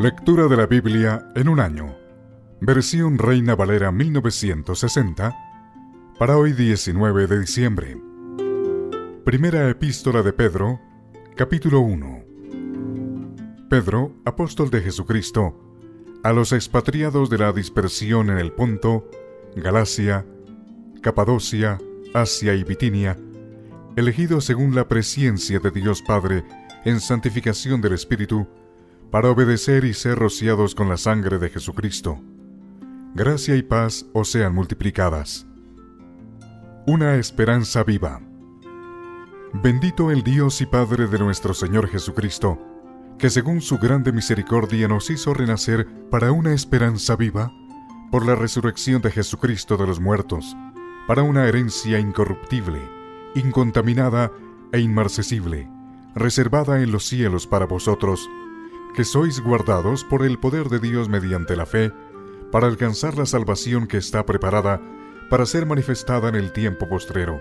Lectura de la Biblia en un año. Versión Reina Valera 1960 para hoy 19 de diciembre. Primera epístola de Pedro, capítulo 1. Pedro, apóstol de Jesucristo, a los expatriados de la dispersión en el Ponto, Galacia, Capadocia, Asia y Bitinia, elegidos según la presciencia de Dios Padre en santificación del Espíritu, para obedecer y ser rociados con la sangre de Jesucristo. Gracia y paz os sean multiplicadas. Una esperanza viva. Bendito el Dios y Padre de nuestro Señor Jesucristo, que según su grande misericordia nos hizo renacer para una esperanza viva, por la resurrección de Jesucristo de los muertos, para una herencia incorruptible, incontaminada e inmarcesible, reservada en los cielos para vosotros, que sois guardados por el poder de Dios mediante la fe, para alcanzar la salvación que está preparada para ser manifestada en el tiempo postrero.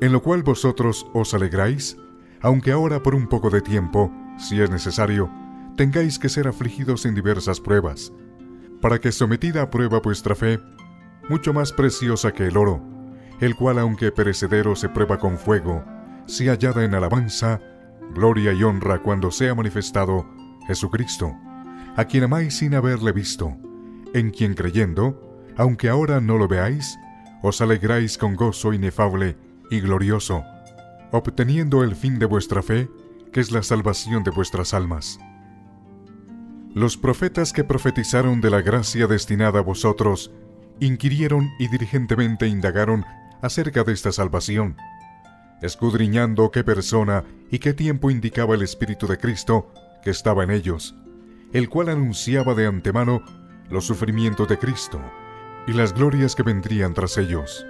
En lo cual vosotros os alegráis, aunque ahora por un poco de tiempo, si es necesario, tengáis que ser afligidos en diversas pruebas, para que sometida a prueba vuestra fe, mucho más preciosa que el oro, el cual aunque perecedero se prueba con fuego, si hallada en alabanza, gloria y honra cuando sea manifestado Jesucristo, a quien amáis sin haberle visto, en quien creyendo, aunque ahora no lo veáis, os alegráis con gozo inefable y glorioso, obteniendo el fin de vuestra fe, que es la salvación de vuestras almas. Los profetas que profetizaron de la gracia destinada a vosotros, inquirieron y diligentemente indagaron acerca de esta salvación, escudriñando qué persona y qué tiempo indicaba el Espíritu de Cristo que estaba en ellos, el cual anunciaba de antemano los sufrimientos de Cristo y las glorias que vendrían tras ellos.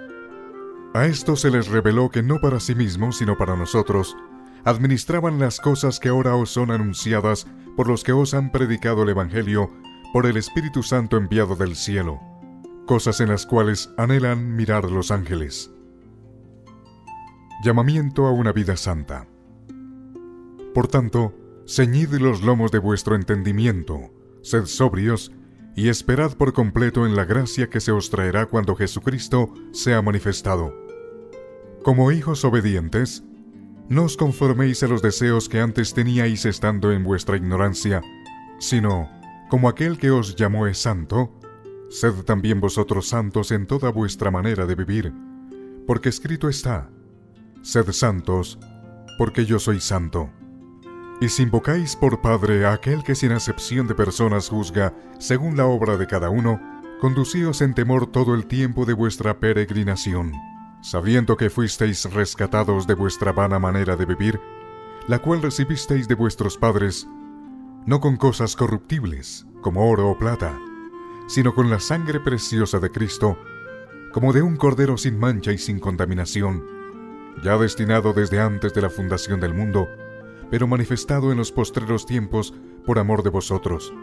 A esto se les reveló que no para sí mismos, sino para nosotros, administraban las cosas que ahora os son anunciadas por los que os han predicado el Evangelio por el Espíritu Santo enviado del cielo, cosas en las cuales anhelan mirar los ángeles. Llamamiento a una vida santa. Por tanto, ceñid los lomos de vuestro entendimiento, sed sobrios, y esperad por completo en la gracia que se os traerá cuando Jesucristo sea manifestado. Como hijos obedientes, no os conforméis a los deseos que antes teníais estando en vuestra ignorancia, sino, como aquel que os llamó es santo, sed también vosotros santos en toda vuestra manera de vivir, porque escrito está, Sed santos, porque yo soy santo. Y si invocáis por Padre a aquel que sin acepción de personas juzga según la obra de cada uno, conducíos en temor todo el tiempo de vuestra peregrinación, sabiendo que fuisteis rescatados de vuestra vana manera de vivir, la cual recibisteis de vuestros padres, no con cosas corruptibles, como oro o plata, sino con la sangre preciosa de Cristo, como de un cordero sin mancha y sin contaminación, ya destinado desde antes de la fundación del mundo, pero manifestado en los postreros tiempos por amor de vosotros,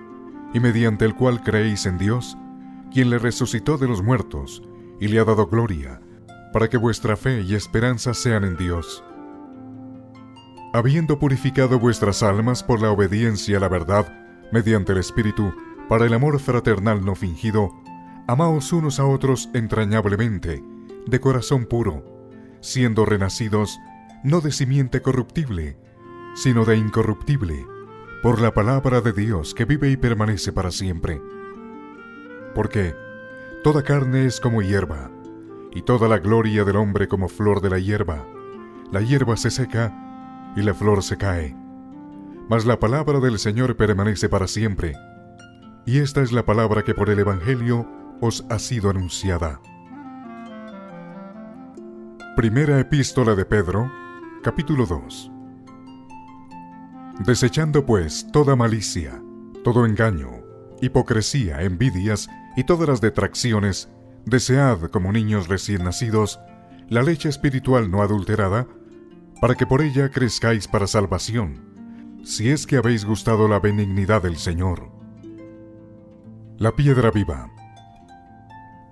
y mediante el cual creéis en Dios, quien le resucitó de los muertos y le ha dado gloria, para que vuestra fe y esperanza sean en Dios. Habiendo purificado vuestras almas por la obediencia a la verdad, mediante el Espíritu, para el amor fraternal no fingido, amaos unos a otros entrañablemente, de corazón puro, siendo renacidos no de simiente corruptible, sino de incorruptible, por la palabra de Dios que vive y permanece para siempre. Porque toda carne es como hierba, y toda la gloria del hombre como flor de la hierba. La hierba se seca y la flor se cae. Mas la palabra del Señor permanece para siempre. Y esta es la palabra que por el Evangelio os ha sido anunciada. Primera epístola de Pedro, capítulo 2. Desechando pues toda malicia, todo engaño, hipocresía, envidias y todas las detracciones, desead como niños recién nacidos la leche espiritual no adulterada, para que por ella crezcáis para salvación, si es que habéis gustado la benignidad del Señor. La piedra viva.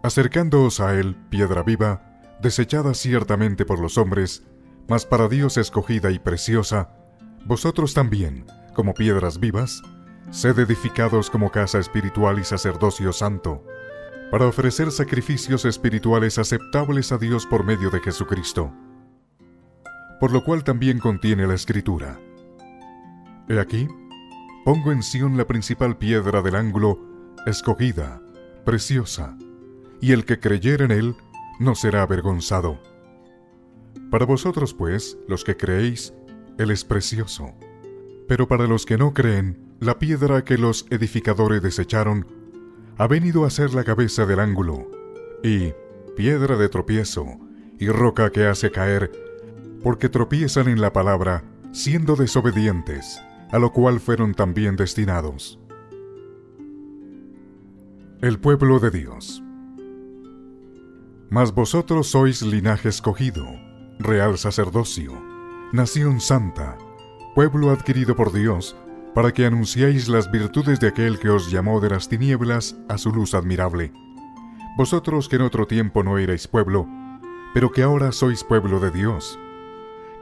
Acercándoos a él, piedra viva, desechada ciertamente por los hombres, mas para Dios escogida y preciosa, vosotros también, como piedras vivas, sed edificados como casa espiritual y sacerdocio santo, para ofrecer sacrificios espirituales aceptables a Dios por medio de Jesucristo. Por lo cual también contiene la Escritura. He aquí, pongo en Sión la principal piedra del ángulo, escogida, preciosa, y el que creyere en él no será avergonzado. Para vosotros, pues, los que creéis, él es precioso. Pero para los que no creen, la piedra que los edificadores desecharon ha venido a ser la cabeza del ángulo, y piedra de tropiezo, y roca que hace caer, porque tropiezan en la palabra, siendo desobedientes, a lo cual fueron también destinados. El pueblo de Dios. Mas vosotros sois linaje escogido, real sacerdocio, nación santa, pueblo adquirido por Dios, para que anunciéis las virtudes de aquel que os llamó de las tinieblas a su luz admirable. Vosotros que en otro tiempo no erais pueblo, pero que ahora sois pueblo de Dios,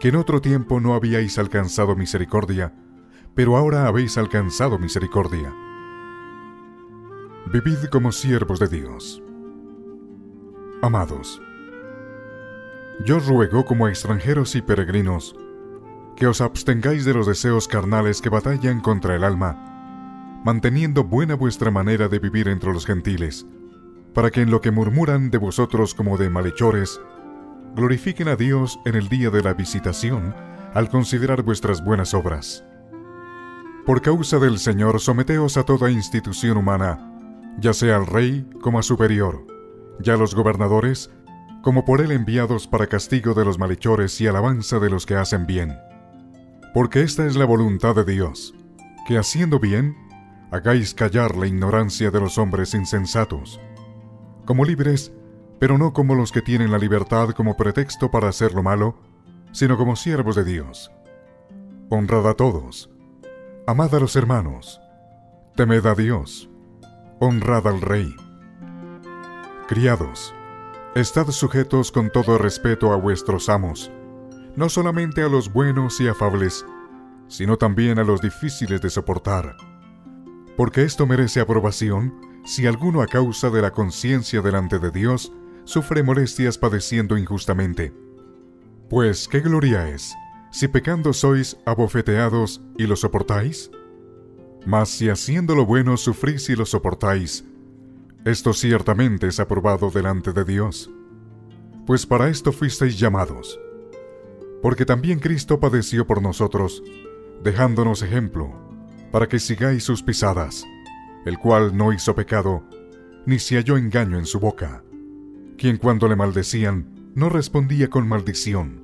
que en otro tiempo no habíais alcanzado misericordia, pero ahora habéis alcanzado misericordia. Vivid como siervos de Dios. Amados, yo ruego como extranjeros y peregrinos, que os abstengáis de los deseos carnales que batallan contra el alma, manteniendo buena vuestra manera de vivir entre los gentiles, para que en lo que murmuran de vosotros como de malhechores, glorifiquen a Dios en el día de la visitación al considerar vuestras buenas obras. Por causa del Señor, someteos a toda institución humana, ya sea al rey como a superior, ya los gobernadores, como por él enviados para castigo de los malhechores y alabanza de los que hacen bien porque esta es la voluntad de Dios, que haciendo bien, hagáis callar la ignorancia de los hombres insensatos, como libres, pero no como los que tienen la libertad como pretexto para hacer lo malo, sino como siervos de Dios. Honrad a todos, amad a los hermanos, temed a Dios, honrad al Rey. Criados, estad sujetos con todo respeto a vuestros amos, no solamente a los buenos y afables, sino también a los difíciles de soportar. Porque esto merece aprobación si alguno a causa de la conciencia delante de Dios sufre molestias padeciendo injustamente. Pues, ¿qué gloria es si pecando sois abofeteados y lo soportáis? Mas si haciendo lo bueno sufrís y lo soportáis, esto ciertamente es aprobado delante de Dios. Pues para esto fuisteis llamados porque también Cristo padeció por nosotros, dejándonos ejemplo, para que sigáis sus pisadas, el cual no hizo pecado, ni se halló engaño en su boca, quien cuando le maldecían no respondía con maldición.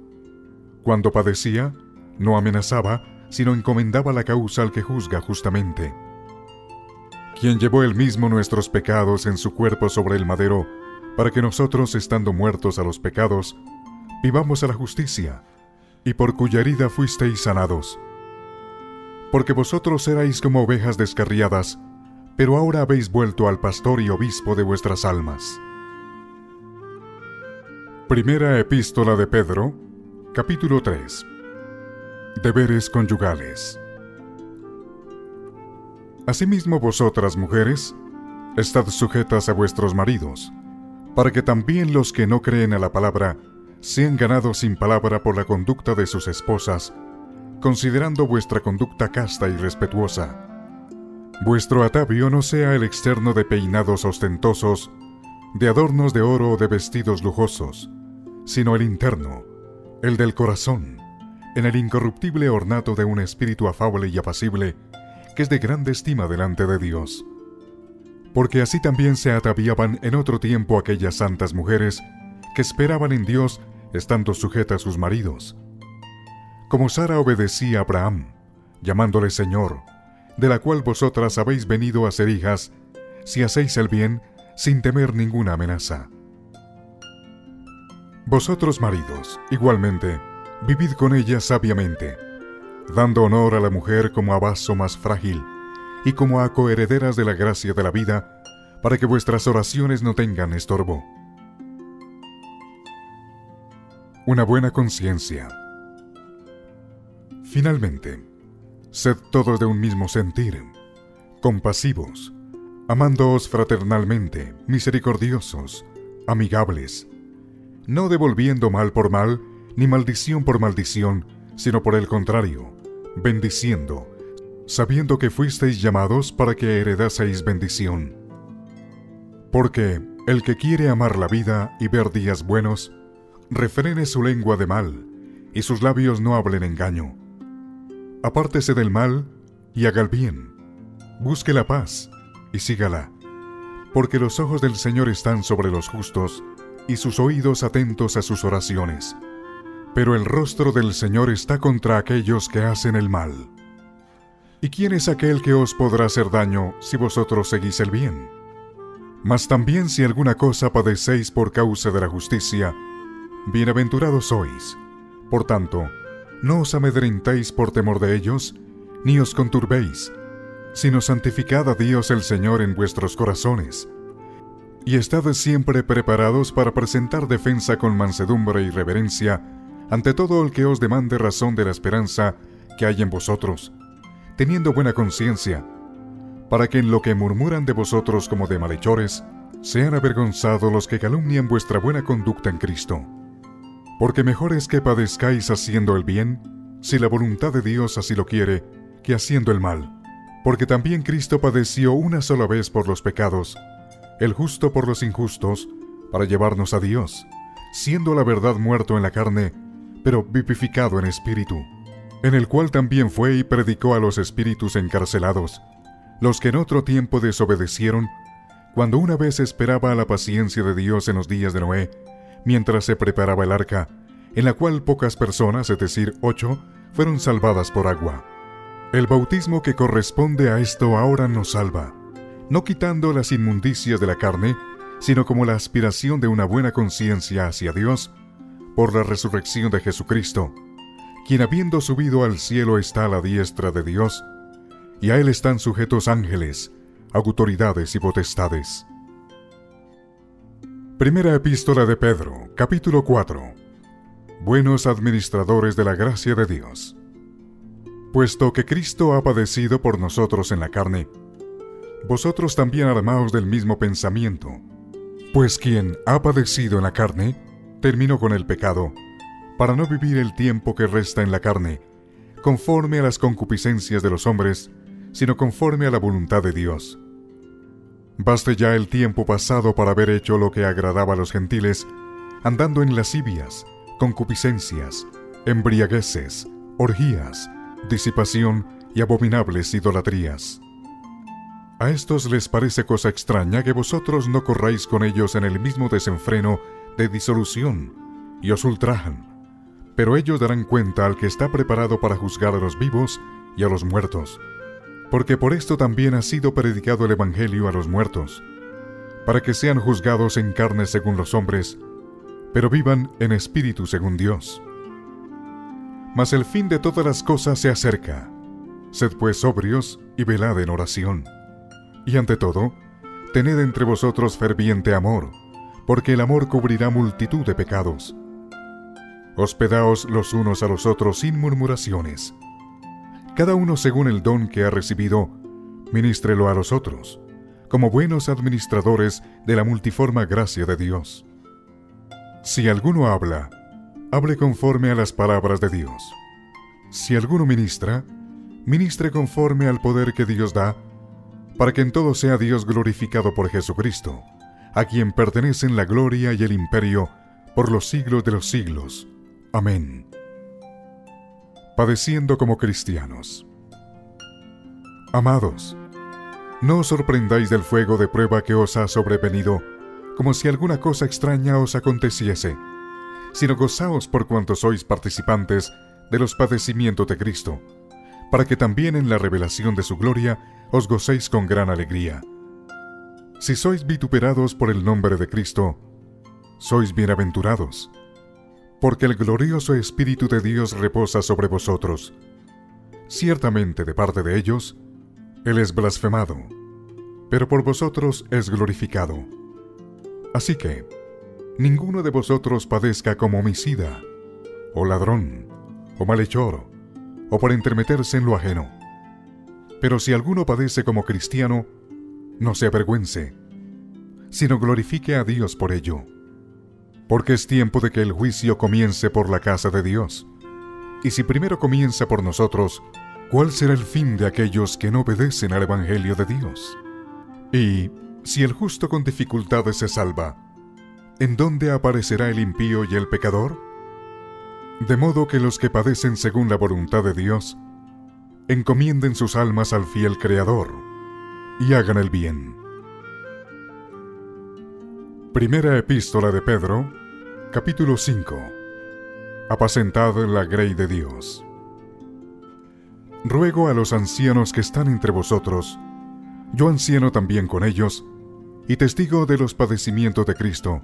Cuando padecía, no amenazaba, sino encomendaba la causa al que juzga justamente. Quien llevó él mismo nuestros pecados en su cuerpo sobre el madero, para que nosotros, estando muertos a los pecados, vivamos a la justicia, y por cuya herida fuisteis sanados. Porque vosotros erais como ovejas descarriadas, pero ahora habéis vuelto al pastor y obispo de vuestras almas. Primera epístola de Pedro, capítulo 3. Deberes conyugales. Asimismo vosotras, mujeres, estad sujetas a vuestros maridos, para que también los que no creen a la palabra sean ganados sin palabra por la conducta de sus esposas, considerando vuestra conducta casta y respetuosa. Vuestro atavio no sea el externo de peinados ostentosos, de adornos de oro o de vestidos lujosos, sino el interno, el del corazón, en el incorruptible ornato de un espíritu afable y apacible, que es de grande estima delante de Dios. Porque así también se ataviaban en otro tiempo aquellas santas mujeres que esperaban en Dios estando sujeta a sus maridos. Como Sara obedecía a Abraham, llamándole Señor, de la cual vosotras habéis venido a ser hijas, si hacéis el bien sin temer ninguna amenaza. Vosotros maridos, igualmente, vivid con ella sabiamente, dando honor a la mujer como a vaso más frágil y como a coherederas de la gracia de la vida, para que vuestras oraciones no tengan estorbo una buena conciencia. Finalmente, sed todos de un mismo sentir, compasivos, amándoos fraternalmente, misericordiosos, amigables, no devolviendo mal por mal, ni maldición por maldición, sino por el contrario, bendiciendo, sabiendo que fuisteis llamados para que heredaseis bendición. Porque el que quiere amar la vida y ver días buenos, refrene su lengua de mal, y sus labios no hablen engaño. Apártese del mal y haga el bien. Busque la paz y sígala, porque los ojos del Señor están sobre los justos y sus oídos atentos a sus oraciones. Pero el rostro del Señor está contra aquellos que hacen el mal. ¿Y quién es aquel que os podrá hacer daño si vosotros seguís el bien? Mas también si alguna cosa padecéis por causa de la justicia, bienaventurados sois. Por tanto, no os amedrentéis por temor de ellos, ni os conturbéis, sino santificad a Dios el Señor en vuestros corazones, y estad siempre preparados para presentar defensa con mansedumbre y reverencia ante todo el que os demande razón de la esperanza que hay en vosotros, teniendo buena conciencia, para que en lo que murmuran de vosotros como de malhechores, sean avergonzados los que calumnian vuestra buena conducta en Cristo. Porque mejor es que padezcáis haciendo el bien, si la voluntad de Dios así lo quiere, que haciendo el mal. Porque también Cristo padeció una sola vez por los pecados, el justo por los injustos, para llevarnos a Dios, siendo la verdad muerto en la carne, pero vivificado en espíritu, en el cual también fue y predicó a los espíritus encarcelados, los que en otro tiempo desobedecieron, cuando una vez esperaba la paciencia de Dios en los días de Noé, mientras se preparaba el arca, en la cual pocas personas, es decir, ocho, fueron salvadas por agua. El bautismo que corresponde a esto ahora nos salva no quitando las inmundicias de la carne, sino como la aspiración de una buena conciencia hacia Dios, por la resurrección de Jesucristo, quien habiendo subido al cielo está a la diestra de Dios, y a él están sujetos ángeles, autoridades y potestades. Primera epístola de Pedro, capítulo 4. Buenos administradores de la gracia de Dios. Puesto que Cristo ha padecido por nosotros en la carne, vosotros también armaos del mismo pensamiento. Pues quien ha padecido en la carne, terminó con el pecado, para no vivir el tiempo que resta en la carne, conforme a las concupiscencias de los hombres, sino conforme a la voluntad de Dios. Baste ya el tiempo pasado para haber hecho lo que agradaba a los gentiles, andando en lascivias, concupiscencias, embriagueces, orgías, disipación y abominables idolatrías a estos les parece cosa extraña que vosotros no corráis con ellos en el mismo desenfreno de disolución, y os ultrajan. Pero ellos darán cuenta al que está preparado para juzgar a los vivos y a los muertos. Porque por esto también ha sido predicado el Evangelio a los muertos, para que sean juzgados en carne según los hombres, pero vivan en espíritu según Dios. Mas el fin de todas las cosas se acerca. Sed pues sobrios y velad en oración. Y ante todo, tened entre vosotros ferviente amor, porque el amor cubrirá multitud de pecados. Hospedaos los unos a los otros sin murmuraciones. Cada uno según el don que ha recibido, ministrelo a los otros, como buenos administradores de la multiforme gracia de Dios. Si alguno habla, hable conforme a las palabras de Dios. Si alguno ministra, ministre conforme al poder que Dios da para que en todo sea Dios glorificado por Jesucristo, a quien pertenecen la gloria y el imperio por los siglos de los siglos. Amén. Padeciendo como cristianos. Amados, no os sorprendáis del fuego de prueba que os ha sobrevenido, como si alguna cosa extraña os aconteciese, sino gozaos por cuanto sois participantes de los padecimientos de Cristo, para que también en la revelación de su gloria os gocéis con gran alegría. Si sois vituperados por el nombre de Cristo, sois bienaventurados, porque el glorioso Espíritu de Dios reposa sobre vosotros. Ciertamente de parte de ellos, Él es blasfemado, pero por vosotros es glorificado. Así que, ninguno de vosotros padezca como homicida, o ladrón, o malhechor, o por intermeterse en lo ajeno Pero si alguno padece como cristiano, no se avergüence, sino glorifique a Dios por ello. Porque es tiempo de que el juicio comience por la casa de Dios. Y si primero comienza por nosotros, ¿cuál será el fin de aquellos que no obedecen al Evangelio de Dios? Y si el justo con dificultades se salva, ¿en dónde aparecerá el impío y el pecador? De modo que los que padecen según la voluntad de Dios, encomienden sus almas al fiel Creador y hagan el bien. Primera epístola de Pedro, capítulo 5. Apacentad la grey de Dios. Ruego a los ancianos que están entre vosotros, yo anciano también con ellos, y testigo de los padecimientos de Cristo,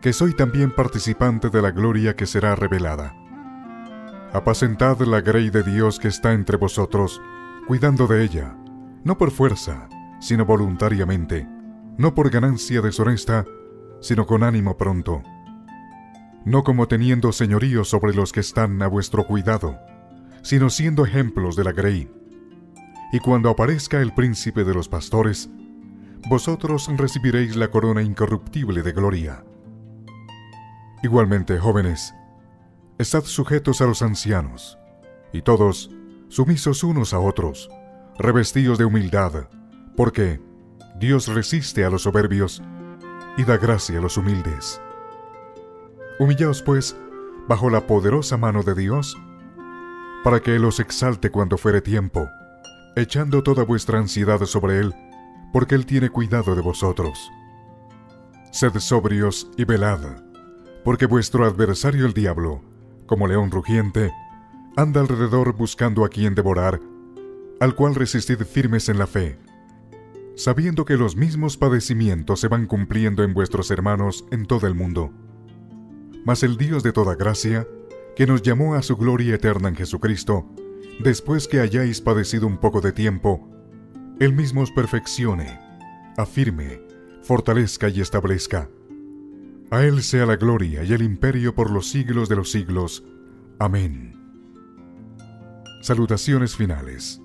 que soy también participante de la gloria que será revelada. Apacentad la grey de Dios que está entre vosotros, cuidando de ella, no por fuerza, sino voluntariamente, no por ganancia deshonesta, sino con ánimo pronto, no como teniendo señorío sobre los que están a vuestro cuidado, sino siendo ejemplos de la grey. Y cuando aparezca el príncipe de los pastores, vosotros recibiréis la corona incorruptible de gloria. Igualmente, jóvenes, estad sujetos a los ancianos, y todos, sumisos unos a otros, revestidos de humildad, porque Dios resiste a los soberbios y da gracia a los humildes. Humillaos, pues, bajo la poderosa mano de Dios, para que Él os exalte cuando fuere tiempo, echando toda vuestra ansiedad sobre Él, porque Él tiene cuidado de vosotros. Sed sobrios y velad, porque vuestro adversario el diablo, como león rugiente, anda alrededor buscando a quien devorar, al cual resistid firmes en la fe, sabiendo que los mismos padecimientos se van cumpliendo en vuestros hermanos en todo el mundo. Mas el Dios de toda gracia, que nos llamó a su gloria eterna en Jesucristo, después que hayáis padecido un poco de tiempo, Él mismo os perfeccione, afirme, fortalezca y establezca. A Él sea la gloria y el imperio por los siglos de los siglos. Amén. Salutaciones finales.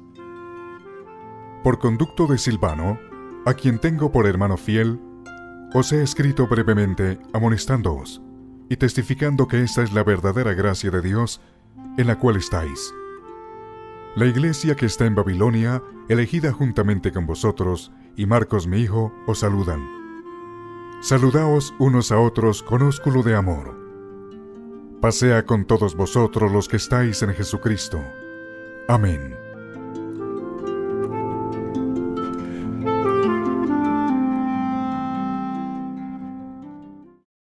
Por conducto de Silvano, a quien tengo por hermano fiel, os he escrito brevemente amonestándoos y testificando que esta es la verdadera gracia de Dios en la cual estáis. La iglesia que está en Babilonia, elegida juntamente con vosotros, y Marcos mi hijo, os saludan. Saludaos unos a otros con ósculo de amor. Pasea con todos vosotros los que estáis en Jesucristo. Amén.